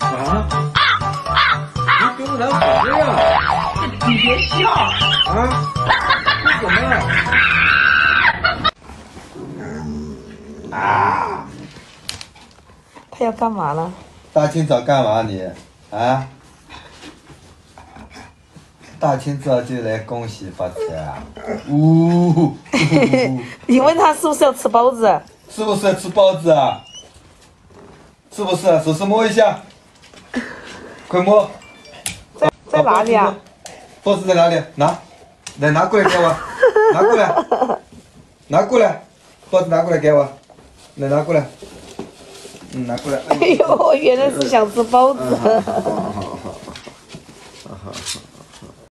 啊？啊啊？你给我来。火锅呀你别笑。啊？你怎么了啊？他要干嘛了大清早干嘛你啊？大清早就来恭喜发财啊。呜。你问他是不是要吃包子是不是要吃包子啊？是不是？手势摸一下，快摸。在在哪里啊？包子在哪里？拿，来拿过来给我，拿过来，拿过来，包子拿过来给我，来拿过来，嗯，拿过来。哎呦，原来是想吃包子。好好好，好好好。